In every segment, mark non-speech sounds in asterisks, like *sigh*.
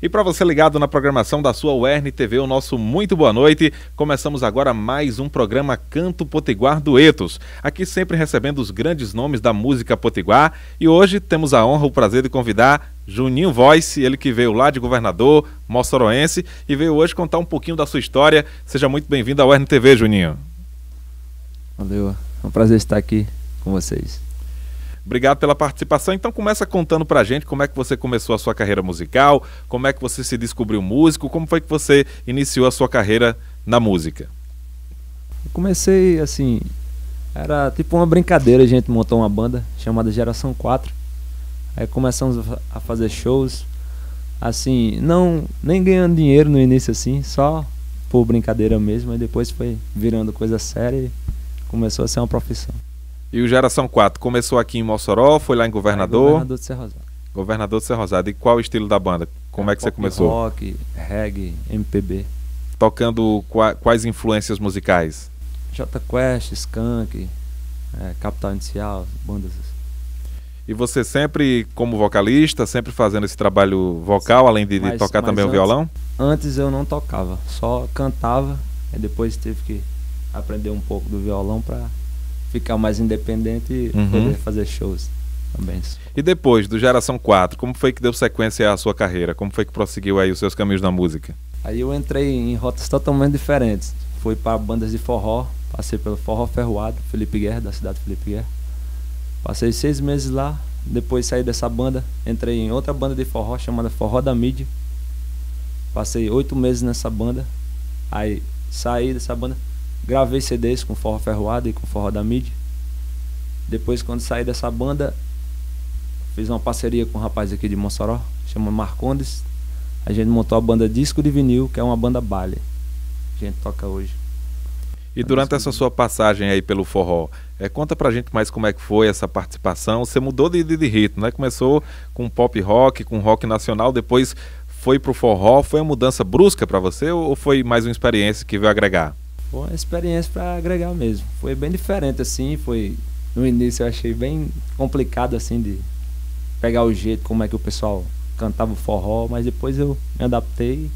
E para você ligado na programação da sua UERN TV, o nosso muito boa noite. Começamos agora mais um programa Canto Potiguar Duetos. Aqui sempre recebendo os grandes nomes da música potiguar. E hoje temos a honra, o prazer de convidar Juninho Voice, ele que veio lá de governador, moçoroense, e veio hoje contar um pouquinho da sua história. Seja muito bem-vindo ao UERN TV, Juninho. Valeu, é um prazer estar aqui com vocês. Obrigado pela participação. Então começa contando pra gente como é que você começou a sua carreira musical, como é que você se descobriu músico, como foi que você iniciou a sua carreira na música. Eu comecei assim, era tipo uma brincadeira, a gente montou uma banda chamada Geração 4. Aí começamos a fazer shows, assim, não nem ganhando dinheiro no início assim, só por brincadeira mesmo, e depois foi virando coisa séria e começou a ser uma profissão. E o Geração 4 começou aqui em Mossoró, foi lá em Governador? É, governador de Serrosado. Governador de Serrosado. E qual o estilo da banda? Como é, é que você começou? Rock, reggae, MPB. Tocando qua, quais influências musicais? J Quest, Skunk, é, Capital Inicial, bandas assim. E você sempre, como vocalista, sempre fazendo esse trabalho vocal, além de, mas, tocar também antes, o violão? Antes eu não tocava, só cantava, e depois teve que aprender um pouco do violão para ficar mais independente e uhum. poder fazer shows também. E depois do Geração 4, como foi que deu sequência à sua carreira? Como foi que prosseguiu aí os seus caminhos na música? Aí eu entrei em rotas totalmente diferentes. Fui para bandas de forró, passei pelo Forró Ferroado, Felipe Guerra, da cidade de Felipe Guerra. Passei seis meses lá, depois saí dessa banda, entrei em outra banda de forró chamada Forró da Mídia. Passei oito meses nessa banda, aí saí dessa banda, Gravei CDs com Forró Ferroado e com Forró da Mídia. Depois, quando saí dessa banda, fiz uma parceria com um rapaz aqui de Mossoró, chama Marcondes. A gente montou a banda Disco de Vinil, que é uma banda baile. A gente toca hoje. E durante essa sua passagem aí pelo forró, é, conta pra gente mais como é que foi essa participação. Você mudou de, de, de ritmo, né? Começou com pop rock, com rock nacional, depois foi pro forró. Foi uma mudança brusca para você ou foi mais uma experiência que veio agregar? Foi uma experiência para agregar mesmo. Foi bem diferente assim, foi no início eu achei bem complicado assim de pegar o jeito como é que o pessoal cantava o forró, mas depois eu me adaptei.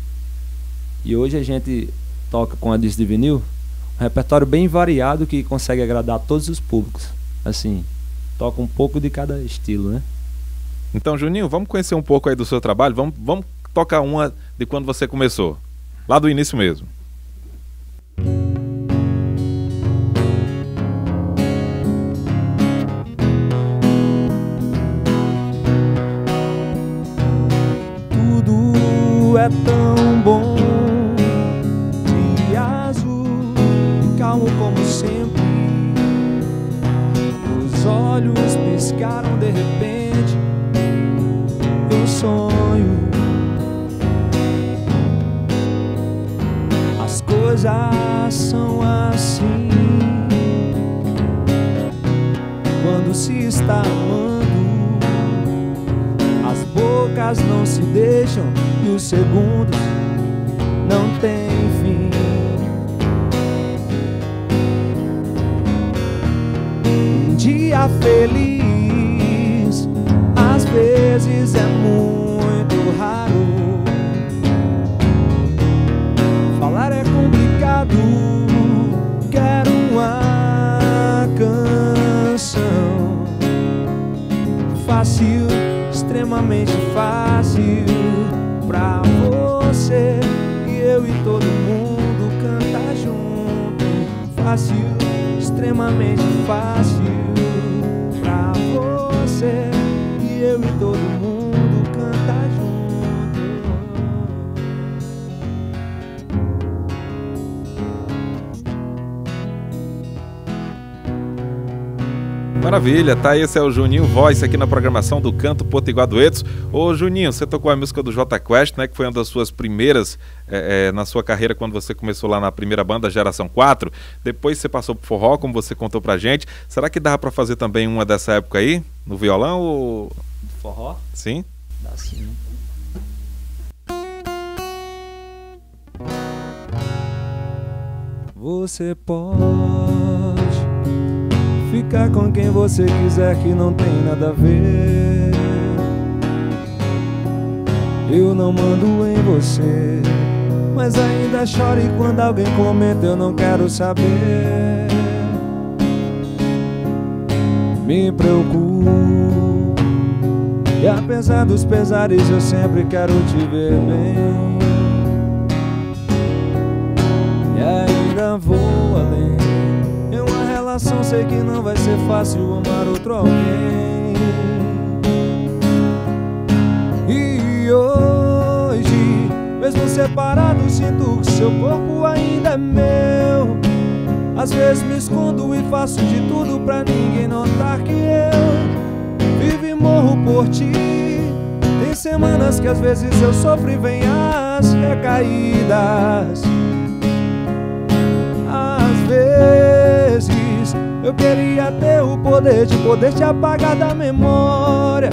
E hoje a gente toca com a disco de vinil, um repertório bem variado que consegue agradar todos os públicos. Assim, toca um pouco de cada estilo, né? Então, Juninho, vamos conhecer um pouco aí do seu trabalho. Vamos, vamos tocar uma de quando você começou, lá do início mesmo. É tão bom. Dia azul, calmo como sempre. Os olhos piscaram de repente. Eu sonho. As coisas são assim. Quando se está amando bocas não se deixam e os segundos não têm fim. Um dia feliz, às vezes é muito raro. Falar é complicado, quero uma canção fácil extremamente fácil pra você e eu e todo mundo cantar junto. Fácil, extremamente fácil pra você e eu e todo mundo Maravilha, tá aí, esse é o Juninho Voice aqui na programação do Canto Potiguar Duetos. Ô Juninho, você tocou a música do J Quest, né, que foi uma das suas primeiras é, é, na sua carreira quando você começou lá na primeira banda, Geração 4. Depois você passou pro forró, como você contou pra gente. Será que dá para fazer também uma dessa época aí, no violão ou... Forró? Sim? Dá sim. Você pode Ficar com quem você quiser que não tem nada a ver. eu não mando em você. Mas ainda choro e quando alguém comenta eu não quero saber. Me preocupo. E apesar dos pesares eu sempre quero te ver bem. Relação sei que não vai ser fácil amar outro alguém. Mesmo separado, sinto que seu corpo ainda é meu. Às vezes me escondo e faço de tudo pra ninguém notar que eu vivo e morro por ti. Tem semanas que às vezes eu sofro e vem as recaídas. Às vezes eu queria ter o poder de poder te apagar da memória.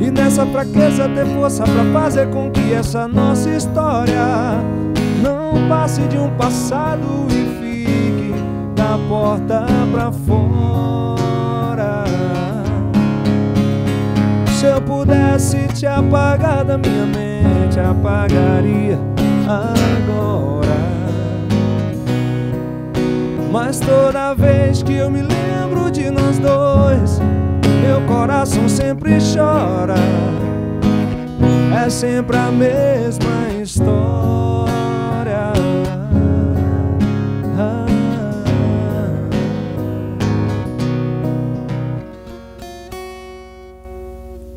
E nessa fraqueza ter força pra fazer com que essa nossa história não passe de um passado e fique da porta pra fora. Se eu pudesse te apagar da minha mente, apagaria agora. Mas toda vez que eu me lembro de nós dois meu coração sempre chora. É sempre a mesma história.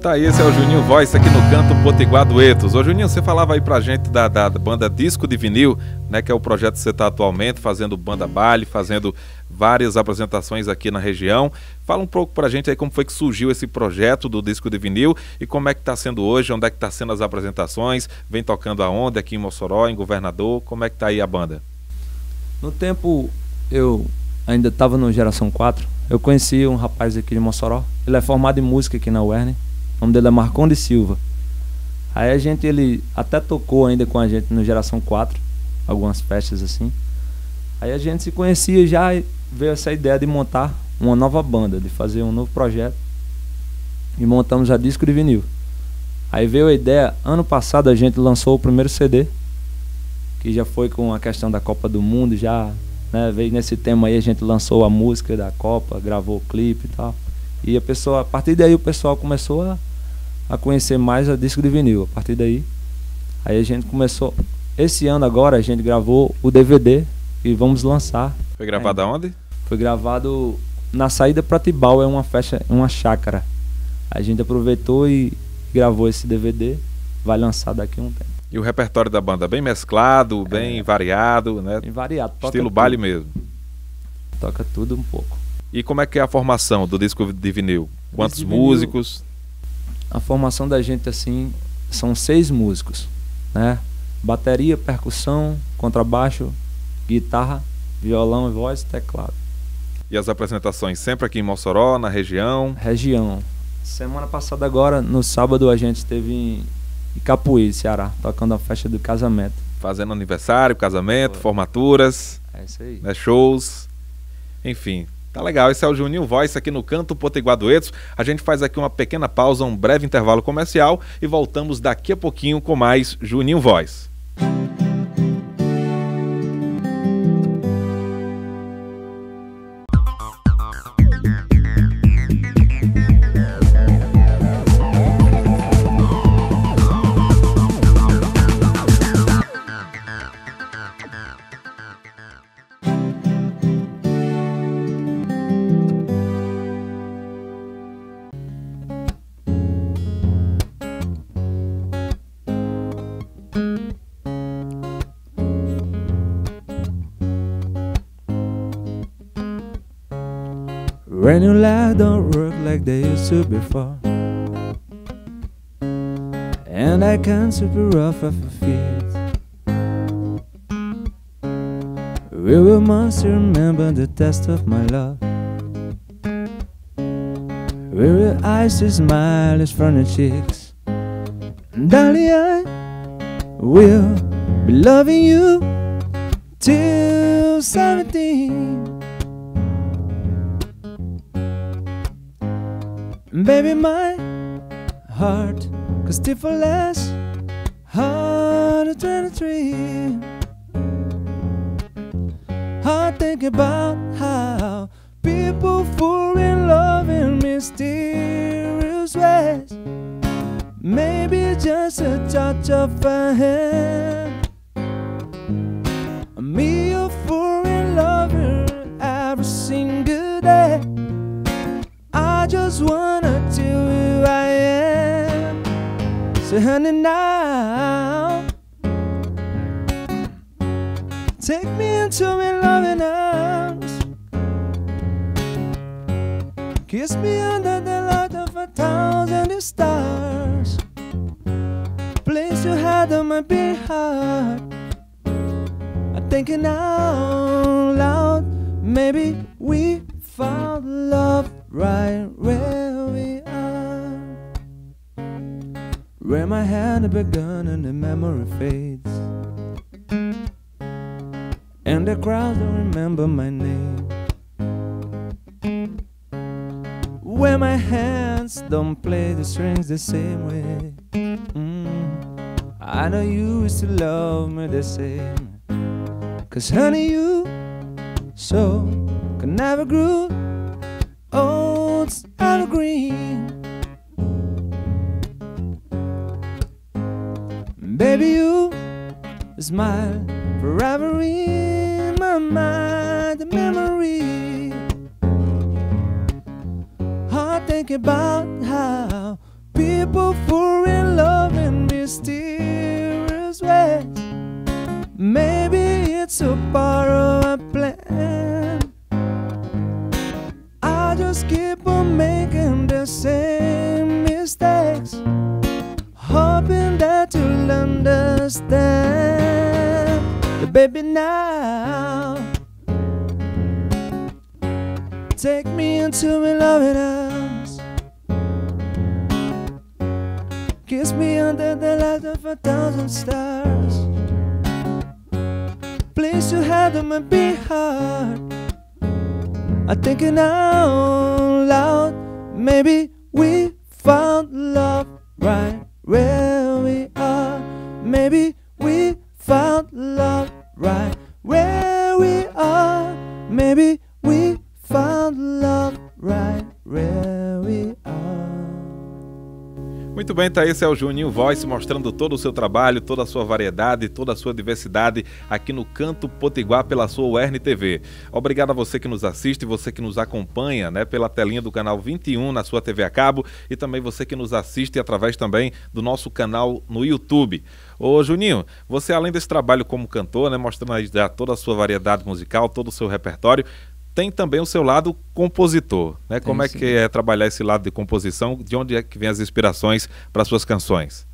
Tá aí, esse é o Juninho Voice aqui no canto Potiguar Duetos. Ô Juninho, você falava aí pra gente da, da, da, banda Disco de Vinil, né? Que é o projeto que você tá atualmente, fazendo banda baile, fazendo várias apresentações aqui na região. Fala um pouco pra gente aí como foi que surgiu esse projeto do Disco de Vinil e como é que tá sendo hoje, onde é que tá sendo as apresentações, vem tocando aonde, aqui em Mossoró, em Governador, como é que tá aí a banda? No tempo, eu ainda tava no Geração 4, eu conheci um rapaz aqui de Mossoró, ele é formado em música aqui na UERN, o nome dele é Marconde Silva. Aí a gente, ele até tocou ainda com a gente no Geração 4, algumas festas assim. Aí a gente se conhecia já e veio essa ideia de montar uma nova banda, de fazer um novo projeto. E montamos a disco de vinil. Aí veio a ideia, ano passado a gente lançou o primeiro CD, que já foi com a questão da Copa do Mundo, já né, veio nesse tema aí, a gente lançou a música da Copa, gravou o clipe e tal. E a pessoa, a partir daí o pessoal começou a a conhecer mais a disco de vinil. A partir daí, aí a gente começou. Esse ano agora a gente gravou o DVD e vamos lançar. Foi gravado é, aonde? Foi gravado na saída para Tibau, é uma festa, uma chácara. A gente aproveitou e gravou esse DVD. Vai lançar daqui a um tempo. E o repertório da banda bem mesclado, bem é, variado, né? Bem variado. Estilo baile mesmo. Toca tudo um pouco. E como é que é a formação do disco de vinil? Quantos músicos? A formação da gente assim são seis músicos, né? Bateria, percussão, contrabaixo, guitarra, violão e voz, teclado. E as apresentações sempre aqui em Mossoró, na região? Região. Semana passada agora, no sábado, a gente esteve em Capuí, Ceará, tocando a festa do casamento. Fazendo aniversário, casamento, Foi. formaturas. É isso aí. Né, shows. Enfim, Tá legal, esse é o Juninho Voice aqui no Canto Potiguar Duetos. A gente faz aqui uma pequena pausa, um breve intervalo comercial e voltamos daqui a pouquinho com mais Juninho Voice. When your life don't work like they used to before. And I can't super rough off your feet. We will must remember the test of my love. We will ice the smile is from your cheeks. Darling, I will be loving you till 17 Baby, my heart could still for less Heart 23. I think about how people fall in love in mysterious ways. Maybe just a touch of a hand. Me a foreign lover every single just wanna tell you I am. So honey now, take me into your loving arms. Kiss me under the light of a thousand stars. Place your head on my big heart. I'm thinking out loud. Maybe we found love right where we are. Where my hand had begun and the memory fades. And the crowd don't remember my name. Where my hands don't play the strings the same way. Mm. I know you used to love me the same. Cause honey, you so can never grow My. Baby, now take me into my loving arms. Kiss me under the light of a thousand stars. Place your head on my big heart. I'm thinking out loud. Maybe we found love right where we are. Maybe we found love right where we are. Maybe we found love right where. Muito bem, tá esse é o Juninho Voice mostrando todo o seu trabalho, toda a sua variedade, toda a sua diversidade aqui no Canto Potiguar pela sua UERN TV. Obrigado a você que nos assiste, você que nos acompanha, né, pela telinha do canal 21 na sua TV a cabo e também você que nos assiste através também do nosso canal no YouTube. Ô Juninho, você além desse trabalho como cantor, né, mostrando aí toda a sua variedade musical, todo o seu repertório, tem também o seu lado compositor, né? Como é sim. que é trabalhar esse lado de composição? De onde é que vem as inspirações para suas canções?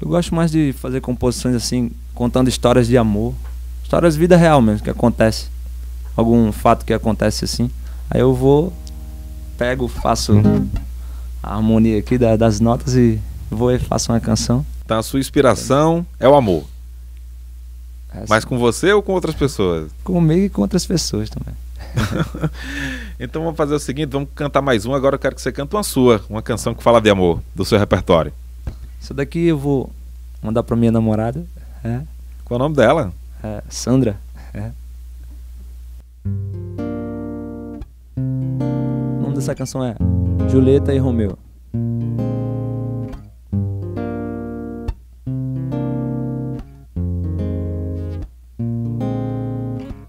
Eu gosto mais de fazer composições assim, contando histórias de amor. Histórias de vida real mesmo, que acontece. Algum fato que acontece assim. Aí eu vou, pego, faço a harmonia aqui da- das notas e vou e faço uma canção. Então a sua inspiração é o amor, Essa- mas com você ou com outras pessoas? Comigo e com outras pessoas também. *laughs* Então vamos fazer o seguinte, vamos cantar mais uma. Agora eu quero que você cante uma sua, uma canção que fala de amor, do seu repertório. Isso daqui eu vou mandar pra minha namorada, é, Qual é o nome dela? é, Sandra. é. O nome dessa canção é Julieta e Romeu.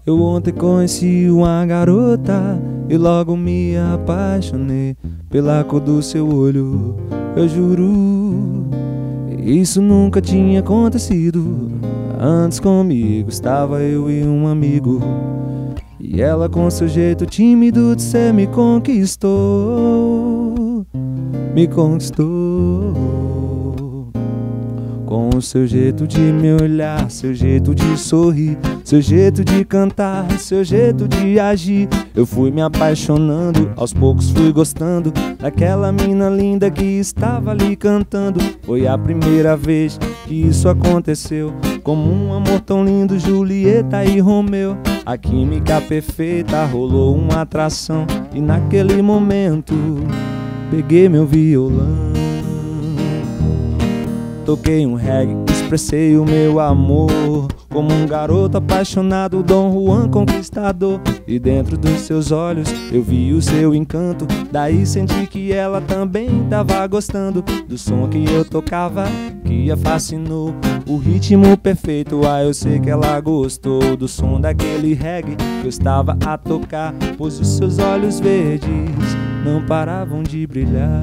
Eu ontem conheci uma garota e logo me apaixonei pela cor do seu olho. Eu juro, isso nunca tinha acontecido. Antes comigo estava eu e um amigo. E ela com seu jeito tímido de ser me conquistou. Me conquistou. Com o seu jeito de me olhar, seu jeito de sorrir, seu jeito de cantar, seu jeito de agir. Eu fui me apaixonando, aos poucos fui gostando daquela mina linda que estava ali cantando. Foi a primeira vez que isso aconteceu. Como um amor tão lindo, Julieta e Romeu. A química perfeita rolou uma atração. E naquele momento, peguei meu violão. Toquei um reggae expressei o meu amor como um garoto apaixonado, Dom Juan conquistador. E dentro dos seus olhos eu vi o seu encanto. Daí senti que ela também tava gostando do som que eu tocava, que a fascinou. O ritmo perfeito, ah, eu sei que ela gostou do som daquele reggae que eu estava a tocar, pois os seus olhos verdes não paravam de brilhar.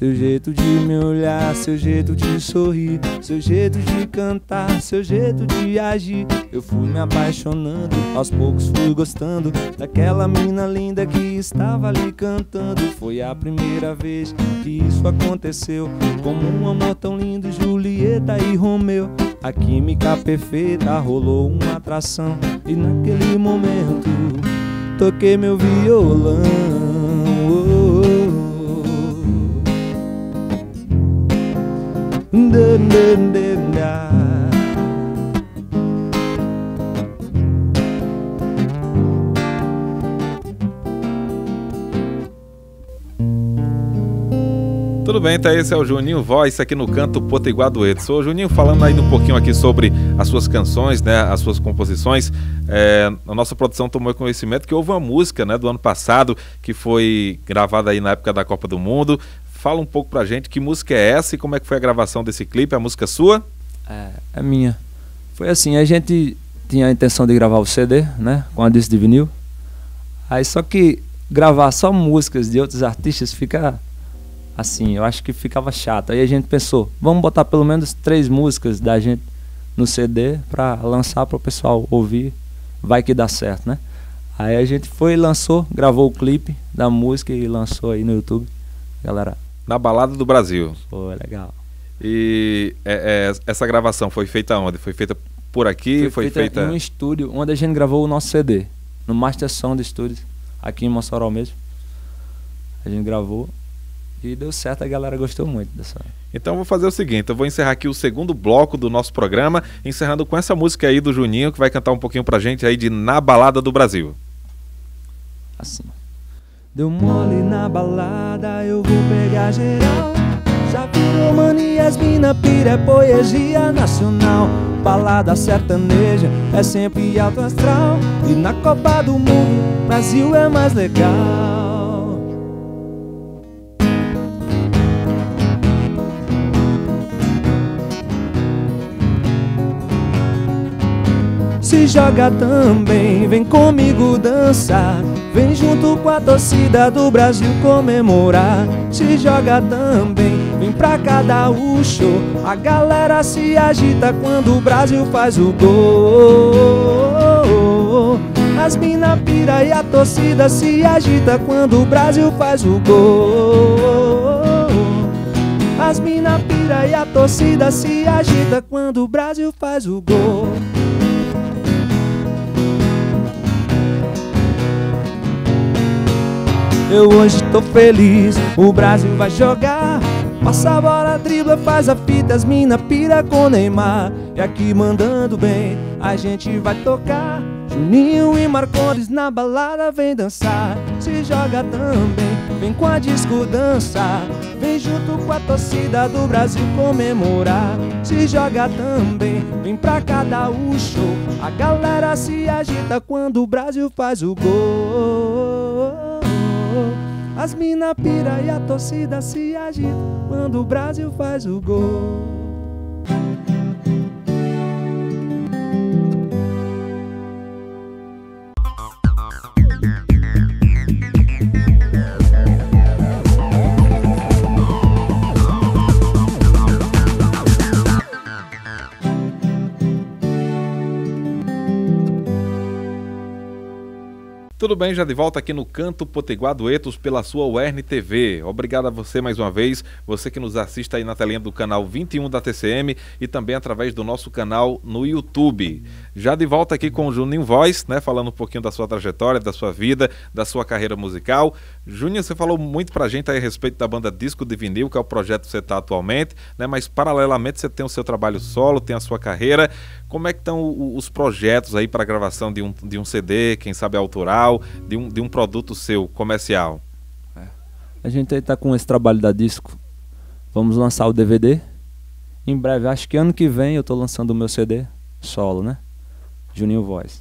Seu jeito de me olhar, seu jeito de sorrir, seu jeito de cantar, seu jeito de agir. Eu fui me apaixonando, aos poucos fui gostando daquela mina linda que estava ali cantando. Foi a primeira vez que isso aconteceu. Como um amor tão lindo, Julieta e Romeu. A química perfeita rolou uma atração. E naquele momento toquei meu violão. Tudo bem, tá? Esse é o Juninho Voz aqui no canto Potiguar Dueto. Sou o Juninho falando aí um pouquinho aqui sobre as suas canções, né? As suas composições. É, a nossa produção tomou conhecimento que houve uma música, né? Do ano passado que foi gravada aí na época da Copa do Mundo. Fala um pouco pra gente que música é essa e como é que foi a gravação desse clipe. É a música sua? É, é minha. Foi assim, a gente tinha a intenção de gravar o CD, né? Com a disco de vinil. Aí só que gravar só músicas de outros artistas fica assim, eu acho que ficava chato. Aí a gente pensou, vamos botar pelo menos três músicas da gente no CD para lançar para o pessoal ouvir, vai que dá certo, né? Aí a gente foi, lançou, gravou o clipe da música e lançou aí no YouTube. Galera, na Balada do Brasil. Pô, legal. E é, é, essa gravação foi feita onde? Foi feita por aqui? Foi, foi feita, feita em um estúdio onde a gente gravou o nosso CD, no Master Sound Studios, aqui em Mossoró mesmo. A gente gravou e deu certo, a galera gostou muito dessa. Então vou fazer o seguinte, eu vou encerrar aqui o segundo bloco do nosso programa, encerrando com essa música aí do Juninho, que vai cantar um pouquinho pra gente aí de Na Balada do Brasil. Assim. Deu mole na balada, eu vou pegar geral. Já virou mania, as mina pira, é poesia nacional. Balada sertaneja é sempre alto astral. E na Copa do Mundo, Brasil é mais legal. Se joga também, vem comigo dançar. Vem junto com a torcida do Brasil comemorar. Se joga também, vem pra cá dar o show. A galera se agita quando o Brasil faz o gol. As mina pira e a torcida se agita quando o Brasil faz o gol. As mina pira e a torcida se agita quando o Brasil faz o gol. Eu hoje tô feliz, o Brasil vai jogar. Passa a bola, dribla, faz a fita, as mina pira com Neymar. E aqui mandando bem, a gente vai tocar. Juninho e Marcondes na balada vem dançar. Se joga também, vem com a disco dançar. Vem junto com a torcida do Brasil comemorar. Se joga também, vem pra cá dar o show. A galera se agita quando o Brasil faz o gol. As mina pira e a torcida se agita quando o Brasil faz o gol. Tudo bem, já de volta aqui no Canto Potiguar Duetos pela sua UERN TV. Obrigado a você mais uma vez, você que nos assiste aí na telinha do canal 21 da TCM e também através do nosso canal no YouTube. Já de volta aqui com o Juninho Voz, né, falando um pouquinho da sua trajetória, da sua vida, da sua carreira musical. Juninho, você falou muito pra gente aí a respeito da banda Disco de Vinil, que é o projeto que você está atualmente, né, mas paralelamente você tem o seu trabalho solo, tem a sua carreira. Como é que estão os projetos aí para gravação de um, de um CD, quem sabe autoral, de um, de um produto seu, comercial? É. A gente está com esse trabalho da disco. Vamos lançar o DVD. Em breve, acho que ano que vem eu estou lançando o meu CD solo, né? Juninho Voz.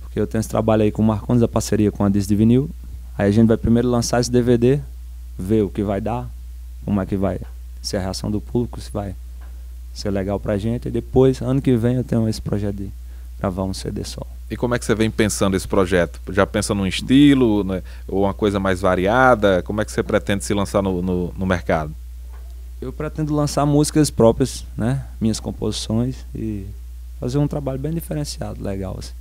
Porque eu tenho esse trabalho aí com o Marcondes, a parceria com a Disco de Vinil. Aí a gente vai primeiro lançar esse DVD, ver o que vai dar, como é que vai ser a reação do público, se vai ser legal pra gente. E depois, ano que vem, eu tenho esse projeto de gravar um CD só. E como é que você vem pensando esse projeto? Já pensa num estilo, né? ou uma coisa mais variada? Como é que você pretende se lançar no, no, no mercado? Eu pretendo lançar músicas próprias, né? Minhas composições e fazer um trabalho bem diferenciado, legal assim.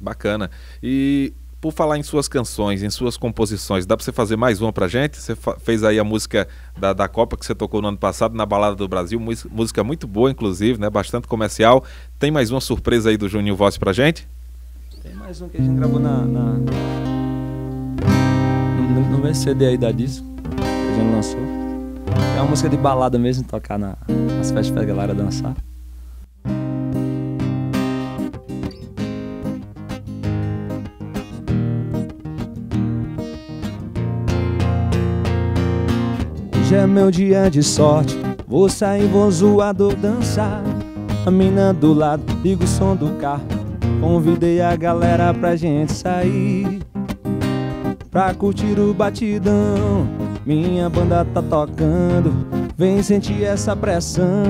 Bacana. E por falar em suas canções, em suas composições, dá para você fazer mais uma pra gente? Você fez aí a música da, da Copa que você tocou no ano passado na Balada do Brasil, música muito boa, inclusive, né? Bastante comercial. Tem mais uma surpresa aí do Juninho Voz pra gente? Tem mais um que a gente gravou na. na... No, no CD aí da disco, que a gente lançou. É uma música de balada mesmo, tocar na, nas festas pra galera dançar. Hoje é meu dia de sorte, vou sair, vou zoador dançar. A mina do lado, liga o som do carro. Convidei a galera pra gente sair. Pra curtir o batidão, minha banda tá tocando. Vem sentir essa pressão.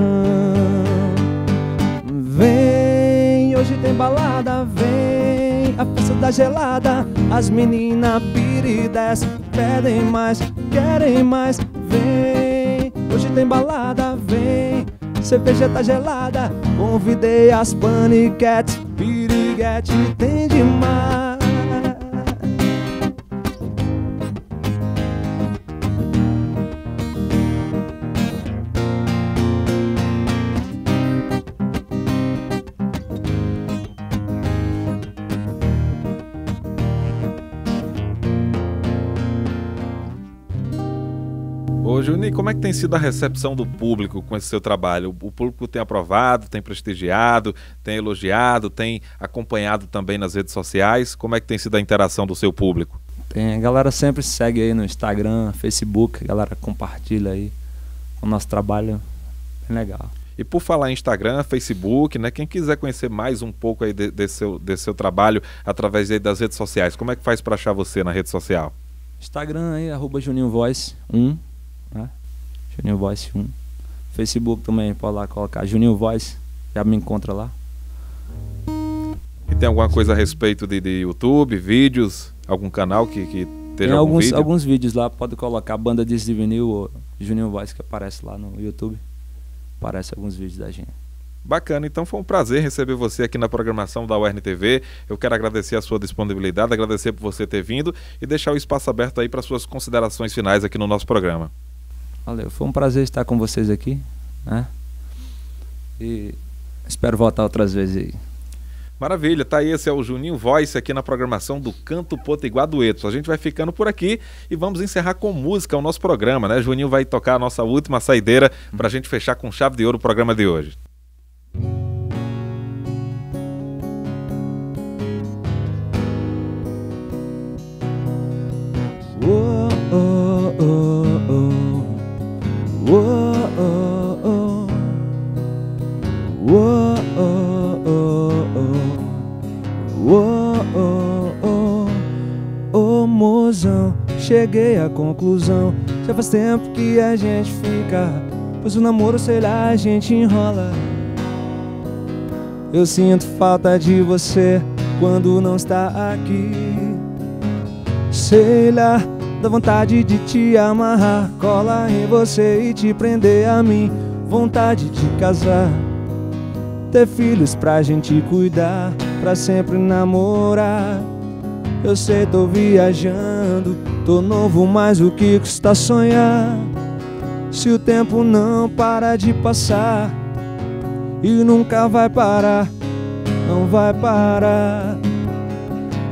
Vem, hoje tem balada, vem. A festa da gelada, as meninas piridas pedem mais, querem mais vem. Hoje tem balada, vem. Cerveja tá gelada. Convidei as paniquetes, piriguete, tem demais. Juninho, como é que tem sido a recepção do público com esse seu trabalho? O público tem aprovado, tem prestigiado, tem elogiado, tem acompanhado também nas redes sociais? Como é que tem sido a interação do seu público? Tem, a galera sempre segue aí no Instagram, Facebook, a galera compartilha aí o nosso trabalho, bem legal. E por falar em Instagram, Facebook, né? Quem quiser conhecer mais um pouco aí de, desse, seu, desse seu trabalho através das redes sociais, como é que faz para achar você na rede social? Instagram aí, arroba Juninho Voice 1, né? Juninho Voice 1. Facebook também, pode lá colocar Juninho Voice, já me encontra lá. E tem alguma coisa a respeito de, de YouTube, vídeos, algum canal que, que Tem algum alguns, vídeo? alguns vídeos lá, pode colocar Banda Disc de Vinil ou Juninho Voice que aparece lá no YouTube. Aparece alguns vídeos da gente. Bacana, então foi um prazer receber você aqui na programação da UERN TV. Eu quero agradecer a sua disponibilidade, agradecer por você ter vindo e deixar o espaço aberto aí para suas considerações finais aqui no nosso programa. Valeu, foi um prazer estar com vocês aqui, né? E espero voltar outras vezes aí. Maravilha, tá aí, esse é o Juninho Voice aqui na programação do Canto Potiguar Duetos. A gente vai ficando por aqui e vamos encerrar com música o nosso programa, né? Juninho vai tocar a nossa última saideira para a gente fechar com chave de ouro o programa de hoje. Cheguei à conclusão. Já faz tempo que a gente fica. Pois o namoro, sei lá, a gente enrola. Eu sinto falta de você quando não está aqui. Sei lá, dá vontade de te amarrar, cola em você e te prender a mim. Vontade de casar, ter filhos pra gente cuidar, pra sempre namorar. Eu sei, tô viajando, tô novo, mas o que custa sonhar? Se o tempo não para de passar e nunca vai parar, não vai parar.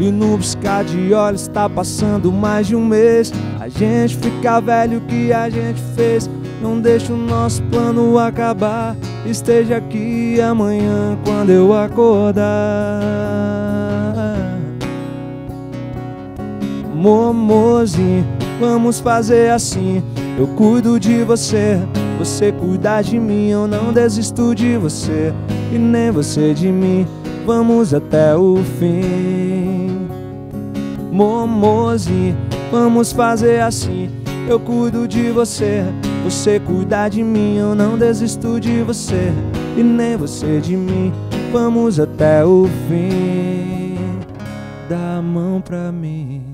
E no piscar de olhos está passando mais de um mês. A gente fica velho que a gente fez. Não deixa o nosso plano acabar. Esteja aqui amanhã quando eu acordar. Momozinho, vamos fazer assim. Eu cuido de você, você cuida de mim. Eu não desisto de você e nem você de mim. Vamos até o fim. Momozinho, vamos fazer assim. Eu cuido de você, você cuida de mim. Eu não desisto de você e nem você de mim. Vamos até o fim. Dá a mão pra mim.